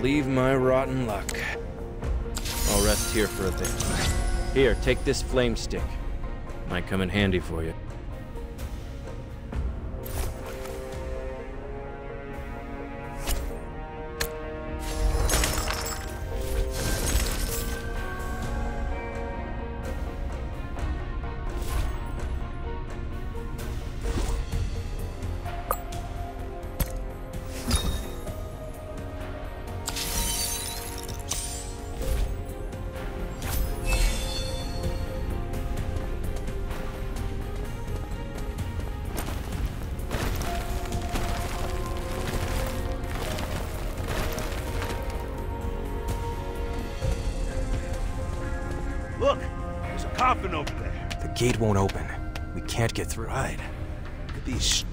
believe my rotten luck. I'll rest here for a bit. Here, take this flame stick. Might come in handy for you. Gate won't open. We can't get through. Right. Look at these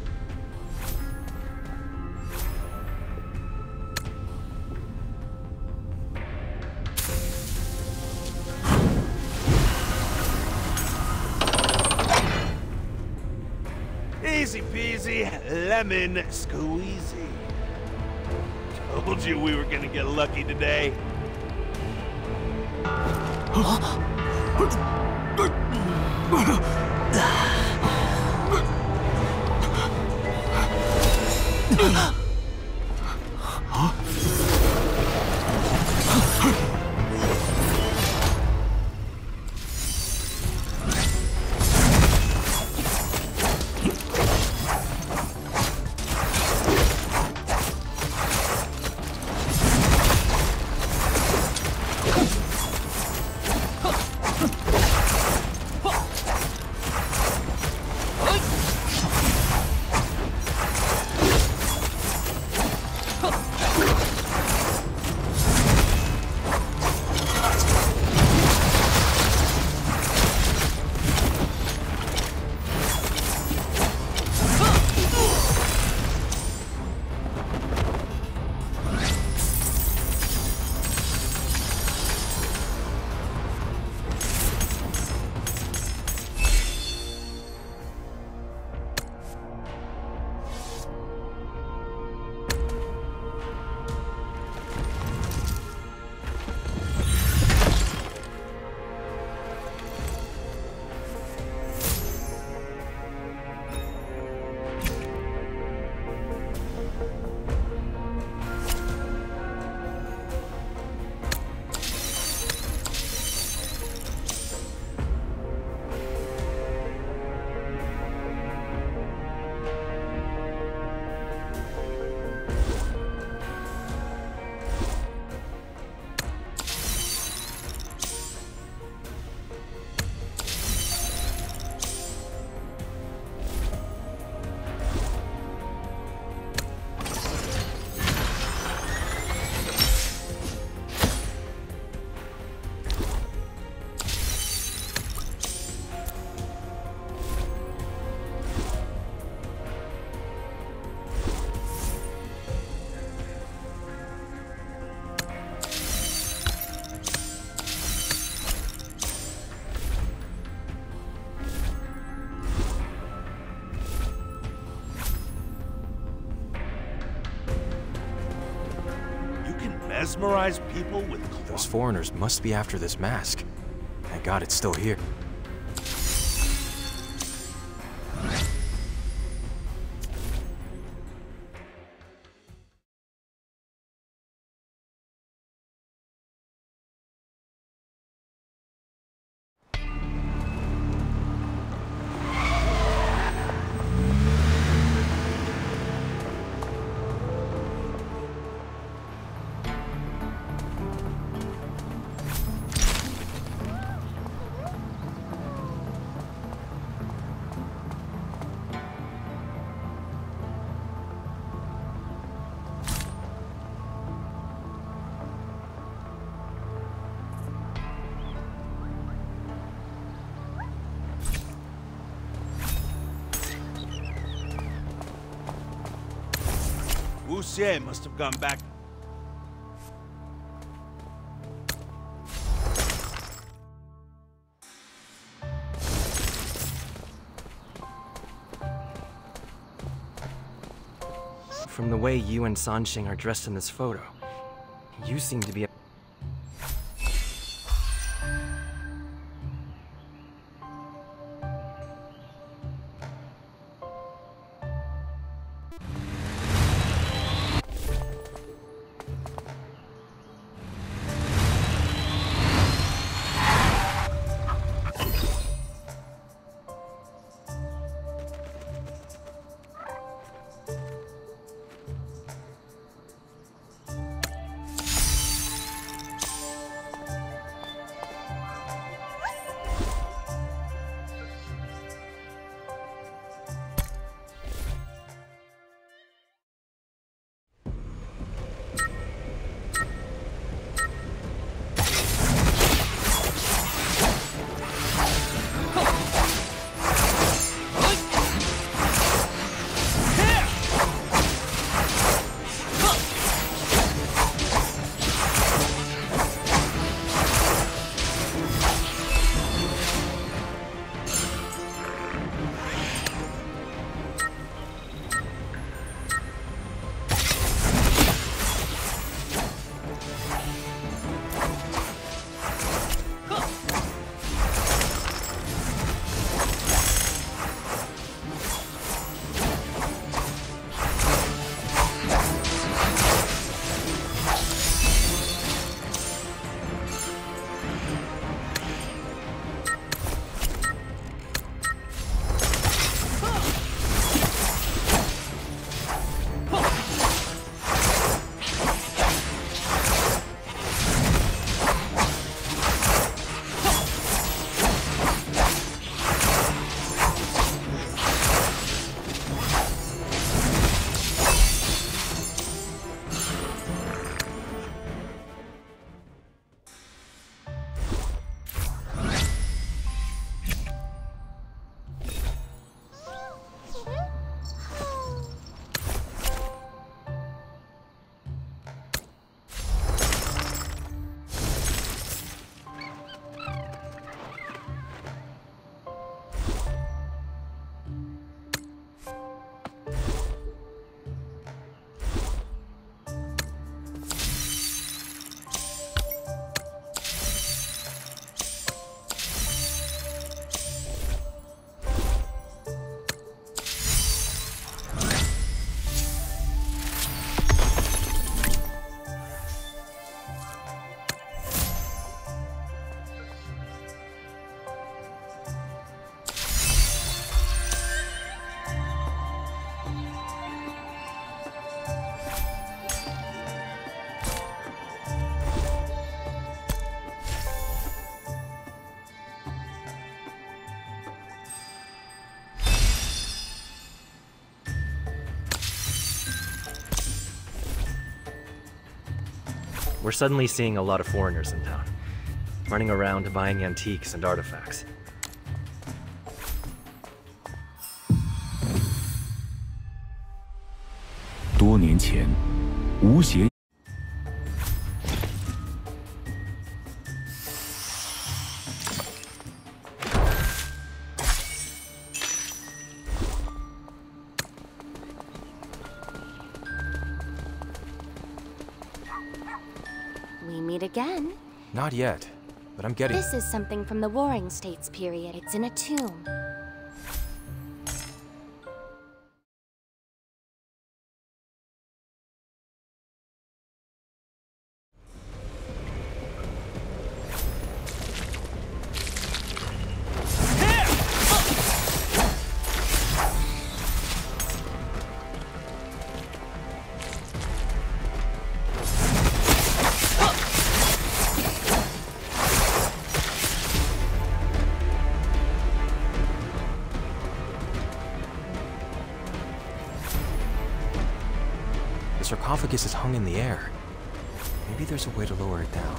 Easy peasy, lemon squeezy. Told you we were gonna get lucky today. You mesmerize people with Those foreigners must be after this mask. Thank God it's still here. Must have gone back. From the way you and Sanxing are dressed in this photo, You seem to be. We're suddenly seeing a lot of foreigners in town, running around buying antiques and artifacts. We meet again. Not yet, but I'm getting. This is something from the Warring States period. It's in a tomb. The sarcophagus is hung in the air. Maybe there's a way to lower it down.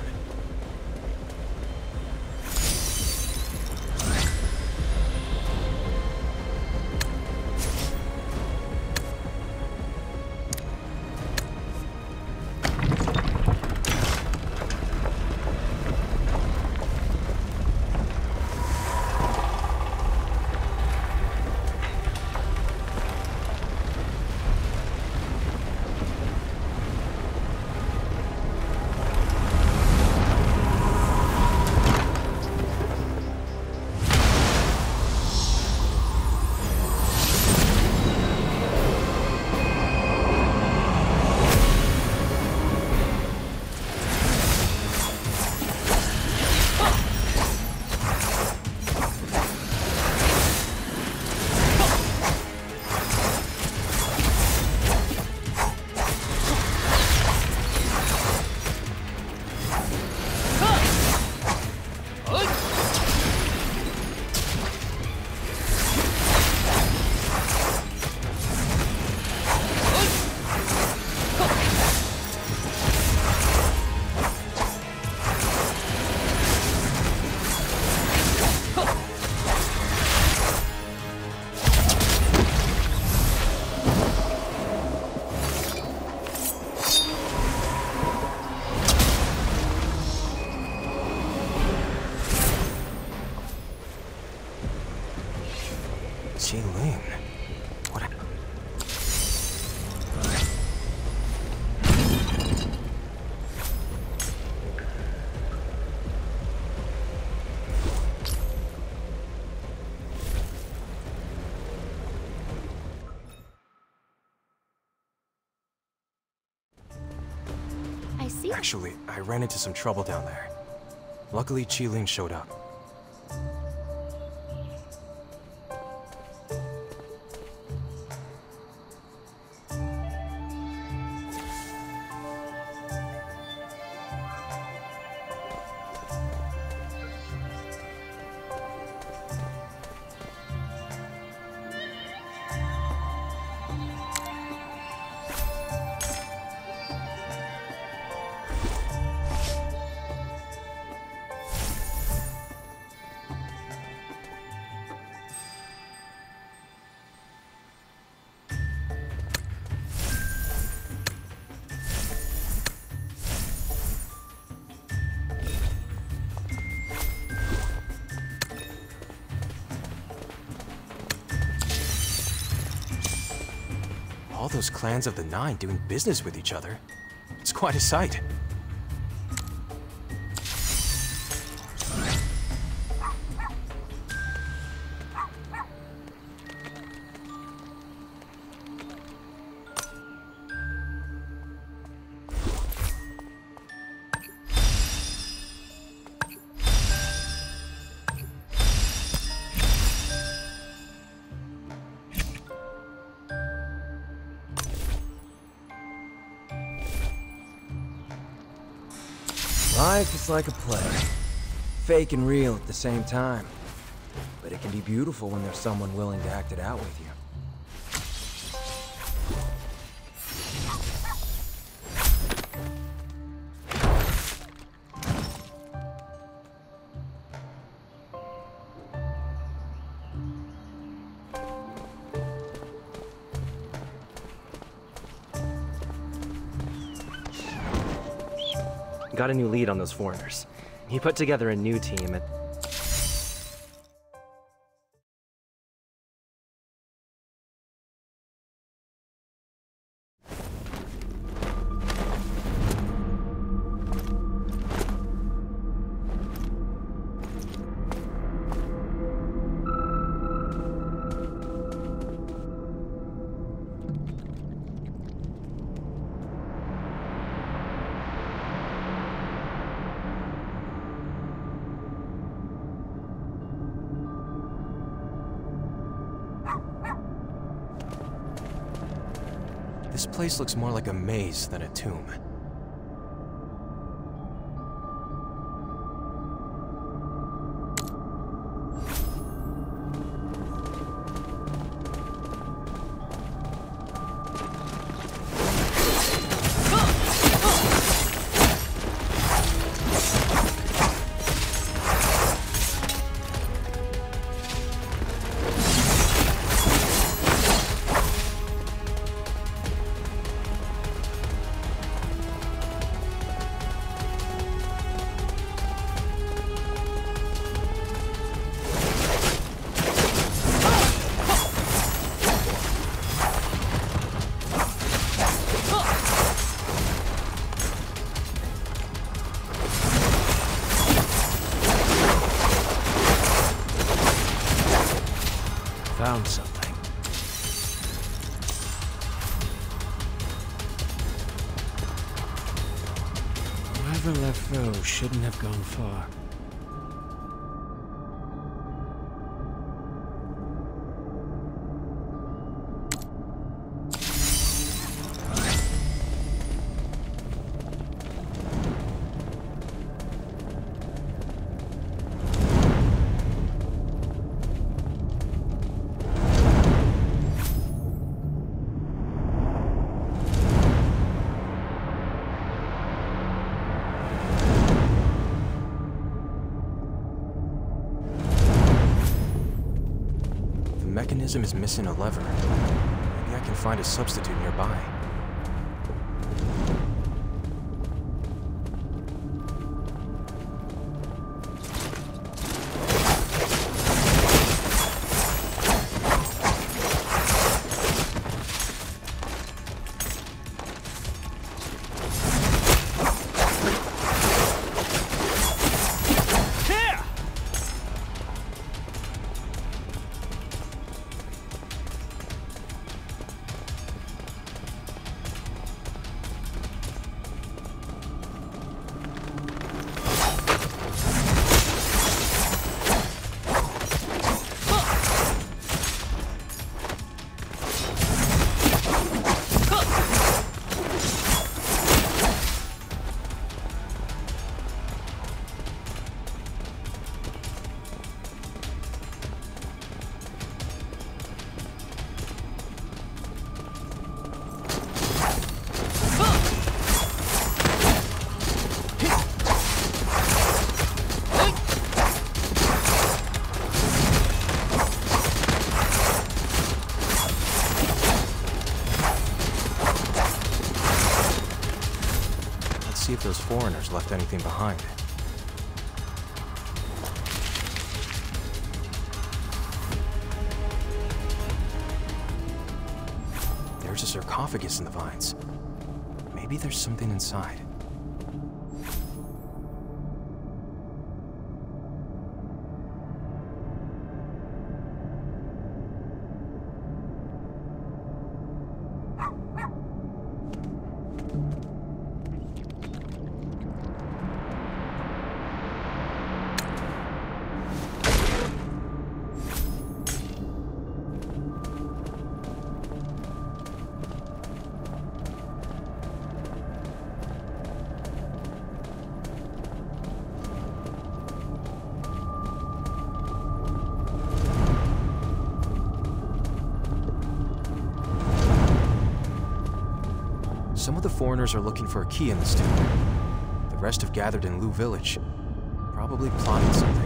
Actually, I ran into some trouble down there. Luckily, Qilin showed up. Those clans of the Nine doing business with each other. It's quite a sight. Life is like a play. Fake and real at the same time. But it can be beautiful when there's someone willing to act it out with you. Got a new lead on those foreigners. He put together a new team and This place looks more like a maze than a tomb. Found something. Whoever left foe shouldn't have gone far. Mechanism is missing a lever. Maybe I can find a substitute nearby. See if those foreigners left anything behind. There's a sarcophagus in the vines. Maybe there's something inside. The foreigners are looking for a key in this tomb. The rest have gathered in Lu Village, probably plotting something.